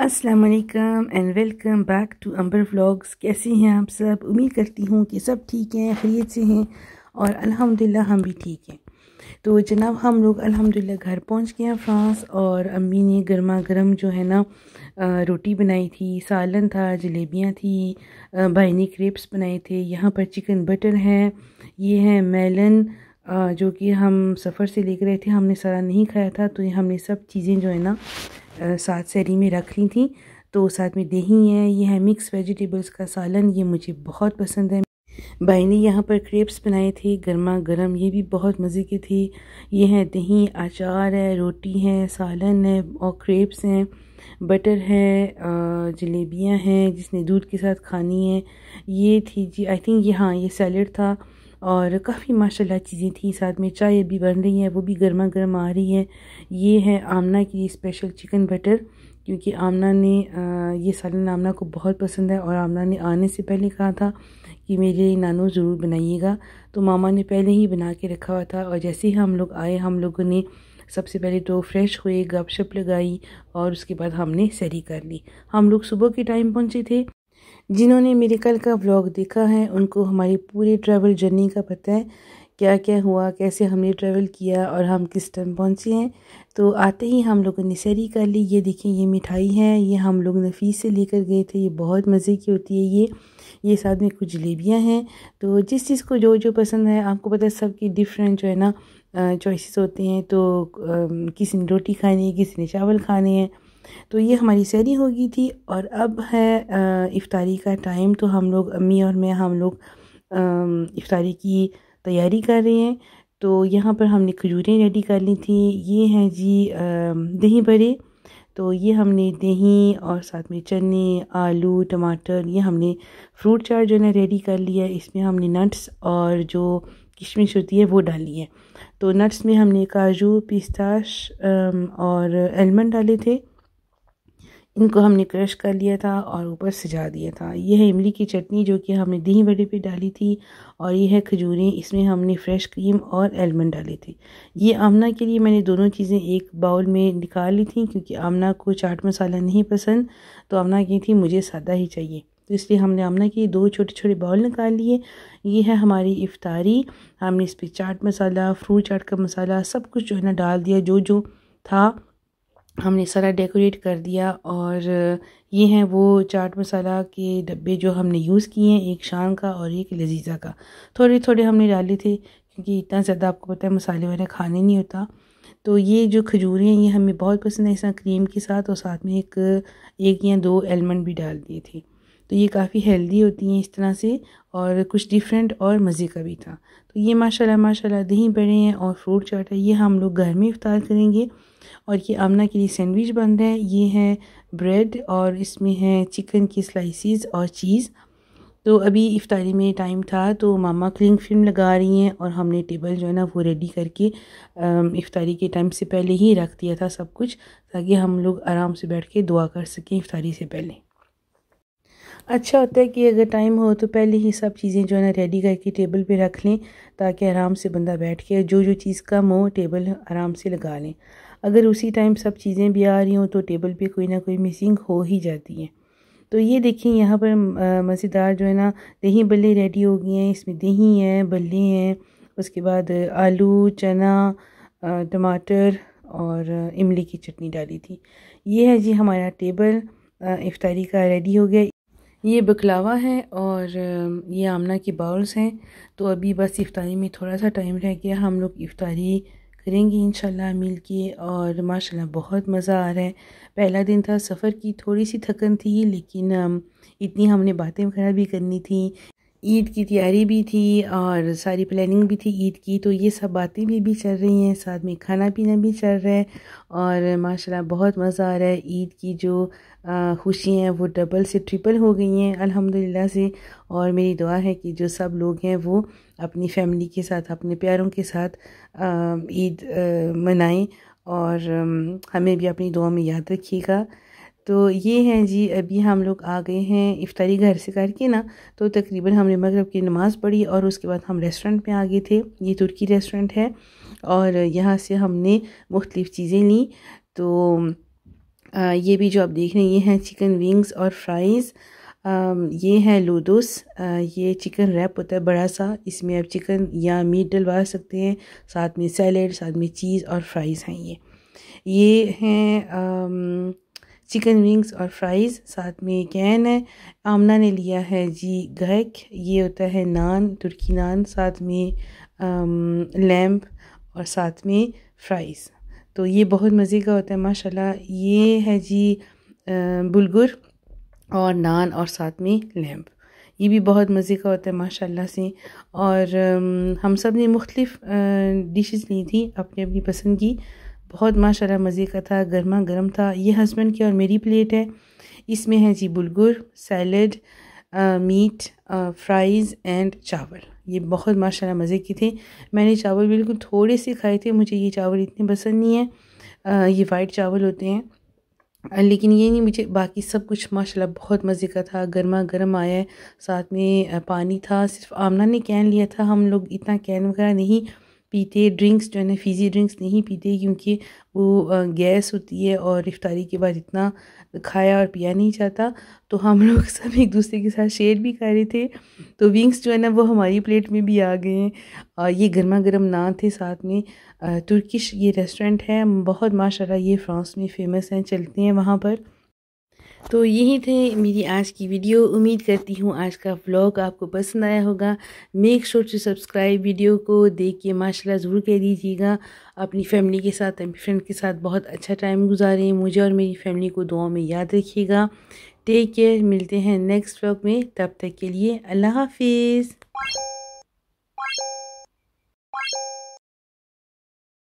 वालेकुम and welcome back to Amber vlogs कैसे हैं आप सब? उम्मीद करती हूँ कि सब ठीक हैं खरीत से हैं और अल्हम्दुलिल्लाह हम भी ठीक हैं। तो जनाब, हम लोग अल्हम्दुलिल्लाह घर पहुँच गए हैं फ्रांस और अम्मी ने गर्मा गर्म जो है ना रोटी बनाई थी, सालन था, जलेबियाँ थी भाई ने क्रेप्स बनाए थे। यहाँ पर चिकन बटर है, ये है मेलन जो कि हम सफ़र से लेकर रहे थे, हमने सारा नहीं खाया था तो हमने सब चीज़ें जो है ना साथ सैरी में रख ली थी। तो साथ में दही है, ये है मिक्स वेजिटेबल्स का सालन, ये मुझे बहुत पसंद है। भाई ने यहाँ पर क्रेप्स बनाए थे, गर्मा गर्म, ये भी बहुत मज़े के थे। ये है दही, अचार है, रोटी है, सालन है और क्रेप्स हैं। बटर है जलेबियाँ हैं, जिसने दूध के साथ खानी है। ये थी जी आई थिंक ये हाँ ये सैलड था। और काफ़ी माशाल्लाह चीज़ें थी साथ में। चाय भी बन रही है, वो भी गर्मा गर्म आ रही है। ये है आमना की स्पेशल चिकन बटर क्योंकि आमना ने ये सालन आमना को बहुत पसंद है और आमना ने आने से पहले कहा था कि मेरे नानू ज़रूर बनाइएगा। तो मामा ने पहले ही बना के रखा हुआ था और जैसे ही हम लोग आए, हम लोगों ने सबसे पहले तो फ्रेश हुए, गपशप लगाई और उसके बाद हमने सरी कर ली। हम लोग सुबह के टाइम पहुँचे थे। जिन्होंने मेरे कल का व्लॉग देखा है, उनको हमारी पूरी ट्रैवल जर्नी का पता है क्या क्या हुआ, कैसे हमने ट्रैवल किया और हम किस टाइम पहुँचे हैं। तो आते ही हम लोगों ने सैरी कर ली, ये देखें, ये मिठाई है, ये हम लोग नफीस से लेकर गए थे, ये बहुत मज़े की होती है ये ये साथ में कुछ जलेबियाँ हैं। तो जिस चीज़ को जो जो पसंद है, आपको पता है सबकी डिफरेंट जो है ना चॉइसेस होते हैं। तो किसी ने रोटी खानी है, किसी ने चावल खाने हैं तो ये हमारी सैरी हो गई थी और अब है इफ़ारी का टाइम। तो हम लोग, अम्मी और मैं, हम लोग इफ़ारी की तैयारी कर रहे हैं। तो यहाँ पर हमने खजूरें रेडी कर ली थी। ये हैं जी दही बड़े। तो ये हमने दही और साथ में चने, आलू, टमाटर, ये हमने फ्रूट चाट जो है ना रेडी कर लिया है। इसमें हमने नट्स और जो किशमिश होती है वो डाली है। तो नट्स में हमने काजू, पिस्ताश और एलमंड डाले थे। इनको हमने क्रश कर लिया था और ऊपर सजा दिया था। ये है इमली की चटनी जो कि हमने दही बड़े पे डाली थी और ये है खजूरें, इसमें हमने फ्रेश क्रीम और एलमंड डाले थे। ये आमना के लिए मैंने दोनों चीज़ें एक बाउल में निकाल ली थी क्योंकि आमना को चाट मसाला नहीं पसंद तो आमना की थी, मुझे सादा ही चाहिए। तो इसलिए हमने आमना के दो छोटे छोटे बाउल निकाल लिए। ये है हमारी इफ़ारी हमने इस पर चाट मसाला, फ्रूट चाट का मसाला, सब कुछ जो है ना डाल दिया जो जो था। हमने सारा डेकोरेट कर दिया और ये हैं वो चाट मसाला के डब्बे जो हमने यूज़ किए हैं, एक शान का और एक लजीज़ा का। थोड़े थोड़े हमने डाले थे क्योंकि इतना ज़्यादा आपको पता है मसाले वाले खाने नहीं होता। तो ये जो खजूरें हैं, ये हमें बहुत पसंद है इस क्रीम के साथ और साथ में एक एक या दो एलमंड भी डाल दिए थे। तो ये काफ़ी हेल्दी होती हैं इस तरह से और कुछ डिफरेंट और मज़े का भी था। तो ये माशाल्लाह माशाल्लाह, दही बड़े हैं और फ्रूट चाट है, ये हम लोग घर में इफ्तार करेंगे। और ये आमना के लिए सैंडविच बन रहा है। ये है ब्रेड और इसमें है चिकन की स्लाइसिस और चीज़ तो अभी इफ्तारी में टाइम था तो मामा क्लिंग फ़िल्म लगा रही हैं और हमने टेबल जो है ना, वो रेडी करके इफ्तारी के टाइम से पहले ही रख दिया था सब कुछ, ताकि हम लोग आराम से बैठ के दुआ कर सकें इफ्तारी से पहले। अच्छा होता है कि अगर टाइम हो तो पहले ही सब चीज़ें जो है ना रेडी करके टेबल पे रख लें, ताकि आराम से बंदा बैठ के जो जो चीज़ कम हो टेबल आराम से लगा लें। अगर उसी टाइम सब चीज़ें भी आ रही हों तो टेबल पे कोई ना कोई मिसिंग हो ही जाती है। तो ये देखिए, यहाँ पर मज़ेदार जो है ना, दही बल्ले रेडी हो गए हैं। इसमें दही है, बल्ले हैं, उसके बाद आलू, चना टमाटर और इमली की चटनी डाली थी। ये है जी हमारा टेबल इफ्तारी का रेडी हो गया। ये बकलावा है और ये आमना की बाउल्स हैं। तो अभी बस इफ्तारी में थोड़ा सा टाइम रह गया। हम लोग इफ्तारी करेंगे इन मिल के और माशाल्लाह बहुत मज़ा आ रहा है। पहला दिन था सफ़र की थोड़ी सी थकन थी, लेकिन इतनी हमने बातें वगैरह भी करनी थी। ईद की तैयारी भी थी और सारी प्लानिंग भी थी ईद की। तो ये सब बातें भी भी चल रही हैं, साथ में खाना पीना भी चल रहा है और माशाल्लाह बहुत मज़ा आ रहा है ईद की जो खुशी हैं, वो डबल से ट्रिपल हो गई हैं, अल्हम्दुलिल्लाह से। और मेरी दुआ है कि जो सब लोग हैं, वो अपनी फैमिली के साथ, अपने प्यारों के साथ ईद मनाएँ। और हमें भी अपनी दुआ में याद रखिएगा। तो ये हैं जी, अभी हम लोग आ गए हैं इफ्तारी घर से करके ना तो तकरीबन हमने मगरब की नमाज़ पढ़ी और उसके बाद हम रेस्टोरेंट में आ गए थे। ये तुर्की रेस्टोरेंट है और यहाँ से हमने मुख्तलिफ़ चीज़ें ली। तो ये भी जो आप देख रहे हैं, ये हैं चिकन विंग्स और फ्राइज़ ये है लोदोस ये चिकन रैप होता है बड़ा सा. इसमें आप चिकन या मीट डलवा सकते हैं. साथ में सैलड साथ में चीज़ और फ्राइज़ हैं ये. ये हैं चिकन विंग्स और फ्राइज़ साथ में कैन है. आमना ने लिया है जी गहक. ये होता है नान, तुर्की नान. साथ में लैम्प और साथ में फ्राइज़ तो ये बहुत मज़े का होता है, माशाल्लाह। ये है जी बुलगुर और नान और साथ में लैम्प ये भी बहुत मज़े का होता है, माशाल्लाह से। और हम सबने मुख्तलिफ़ डिशेस ली थी अपनी अपनी पसंद की। बहुत माशाल्लाह मज़े का था, गर्मा गर्म था। ये हस्बैंड की और मेरी प्लेट है। इसमें है जी bulgur, salad meat fries and चावल। ये बहुत माशाल्लाह मज़े की थे। मैंने चावल बिल्कुल थोड़े से खाए थे मुझे ये चावल इतने पसंद नहीं है। आ, ये वाइट चावल होते हैं। लेकिन ये नहीं मुझे बाकी सब कुछ माशाल्लाह बहुत मज़े का था। गर्मा गर्म आया है साथ में पानी था सिर्फ़ आमना ने कैन लिया था हम लोग इतना कैन वगैरह नहीं पीते ड्रिंक्स जो है ना फीजी ड्रिंक्स नहीं पीते क्योंकि वो गैस होती है और इफ्तारी के बाद इतना खाया और पिया नहीं जाता। तो हम लोग सब एक दूसरे के साथ शेयर भी कर रहे थे। तो विंग्स जो है ना, वो हमारी प्लेट में भी आ गए हैं। ये गर्मा गर्म नान थे साथ में। तुर्किश ये रेस्टोरेंट है। बहुत माशाल्लाह ये फ्रांस में फ़ेमस हैं, चलते हैं वहाँ पर। तो यही थे मेरी आज की वीडियो। उम्मीद करती हूँ आज का व्लॉग आपको पसंद आया होगा। Make sure to subscribe video को देख के माशाल्लाह ज़रूर कह दीजिएगा। अपनी फैमिली के साथ, अपनी फ्रेंड के साथ बहुत अच्छा टाइम गुजारें। मुझे और मेरी फैमिली को दुआ में याद रखिएगा। टेक केयर मिलते हैं नेक्स्ट व्लॉग में। तब तक के लिए अल्लाह हाफिज़।